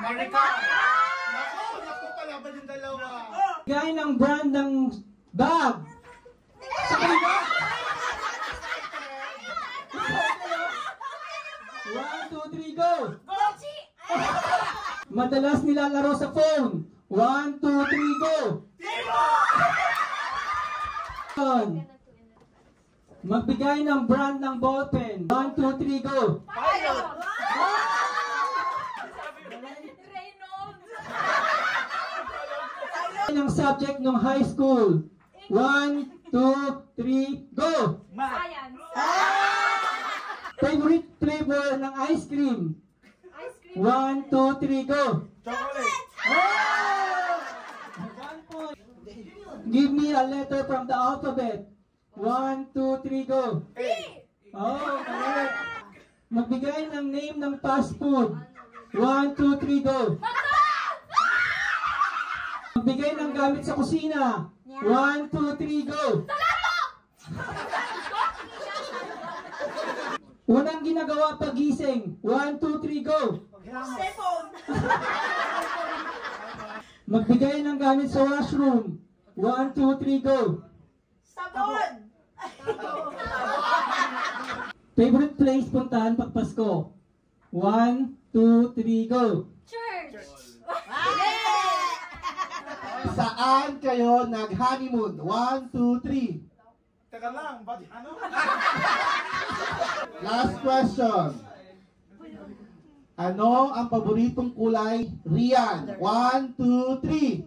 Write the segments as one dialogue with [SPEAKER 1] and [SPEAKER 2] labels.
[SPEAKER 1] Marika! Naku, naku kalaban yung dalawa.
[SPEAKER 2] Gaya ng brand ng bag. Sakay ba? One, two, three, go! Madalas nilalaro sa phone. One, two, three, go! Yun. Magbigay ng brand ng ballpen. One, two, three, go! ng subject ng high school. One, two, three, go!
[SPEAKER 3] Science.
[SPEAKER 2] Favorite flavor ng ice cream.
[SPEAKER 3] Ice cream.
[SPEAKER 2] One, two, three, go!
[SPEAKER 1] Chocolate!
[SPEAKER 2] One point. Give me a letter from the alphabet. One, two, three, go! Oh, correct. Magbigay ng name ng fast food. One, two, three, go! gamit sa kusina. One, two, three, go! Unang ginagawa pagising. One, two, three, go!
[SPEAKER 3] Cellphone.
[SPEAKER 2] Magbigay ng gamit sa washroom. One, two, three, go!
[SPEAKER 3] Sabon.
[SPEAKER 2] Favorite place puntahan pag Pasko? One, two, three, go!
[SPEAKER 3] Church.
[SPEAKER 1] Saan kayo nag-honeymoon? One, two, three. Teka lang, ba't ano? Last question. Ano ang paboritong kulay? Rian. One, two, three.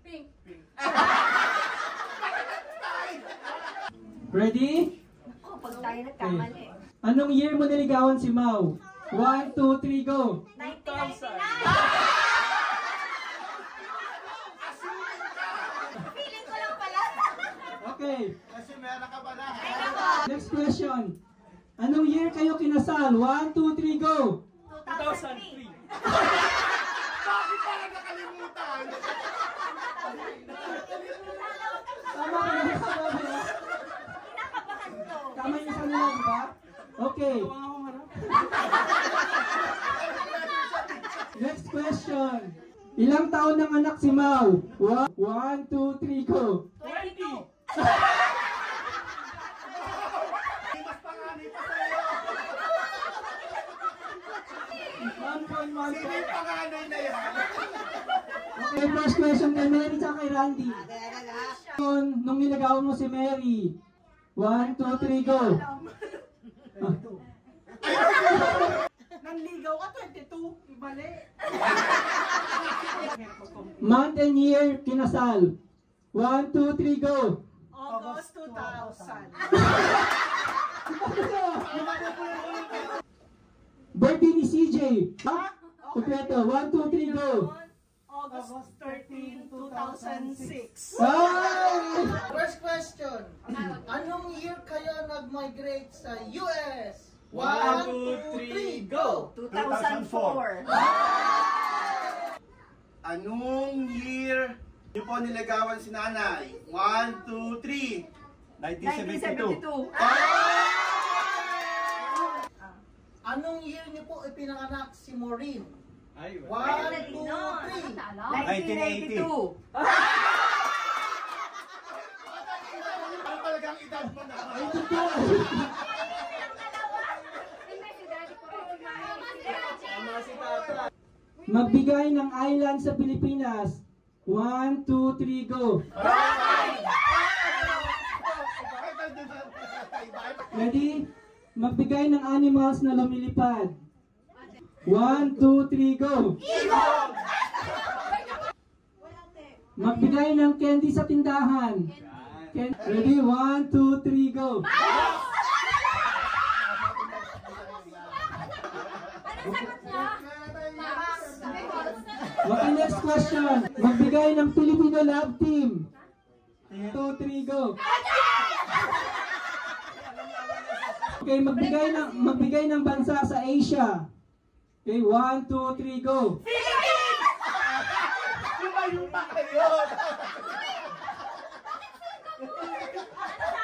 [SPEAKER 3] Pink.
[SPEAKER 2] Ready?
[SPEAKER 3] Oh, pag tayo nagkamali.
[SPEAKER 2] Anong year mo niligawan si Mau? One, two, three, go!
[SPEAKER 3] 1999. Feeling ko lang pala.
[SPEAKER 2] Okay,
[SPEAKER 1] Kasi meron ka ba na?
[SPEAKER 3] Ay, nako.
[SPEAKER 2] Next question. Anong year kayo kinasal? One, two, three, go!
[SPEAKER 3] 2003.
[SPEAKER 1] Bakit parang nakalimutan?
[SPEAKER 2] Tama ba yun? Tama ba yun?
[SPEAKER 3] Kinakabahan to.
[SPEAKER 2] Tama yung isa nila, di ba? Okay. Next question. Ilang taon ng anak si Mau? One, one two, three, go!
[SPEAKER 3] 22.
[SPEAKER 1] Mas panganay pa sa'yo.
[SPEAKER 2] One point, one
[SPEAKER 1] Sino
[SPEAKER 2] point.
[SPEAKER 1] yung panganay na yan?
[SPEAKER 2] Okay, first question kay Mary tsaka kay Randy. Nung nilagawan mo si Mary. One, two, three, go!
[SPEAKER 4] Nanligaw ka, 22. Mali.
[SPEAKER 2] Month and year, kinasal. One, two, three, go!
[SPEAKER 4] August 2000.
[SPEAKER 2] Birthday ni CJ. Ha? Kompleto. One, two, three, go!
[SPEAKER 4] August 13, 2006.
[SPEAKER 2] Ay!
[SPEAKER 5] First question. Anong year kayo nag-migrate sa US?
[SPEAKER 1] One, two, three,
[SPEAKER 5] go!
[SPEAKER 3] 2004.
[SPEAKER 1] Anong year niyo po nilagawan si nanay? One, two, three.
[SPEAKER 3] 1972.
[SPEAKER 5] Anong year niyo po ipinanganak si Maureen?
[SPEAKER 1] Ay,
[SPEAKER 5] One, two,
[SPEAKER 3] Ganon.
[SPEAKER 5] three.
[SPEAKER 3] 1982.
[SPEAKER 1] Ano talagang edad mo na?
[SPEAKER 2] Magbigay ng island sa Pilipinas. One, two, three, go! Ready? Magbigay ng animals na lumilipad. One, two, three, go! Magbigay ng candy sa tindahan. Can- Ready? One, two, three, go!
[SPEAKER 3] Niya?
[SPEAKER 2] Okay, next question. Magbigay ng Filipino Love Team. Two, three, go. Okay, magbigay ng magbigay ng bansa sa Asia. Okay, one, two, three, go!
[SPEAKER 1] Philippines! Lumayuma kayo!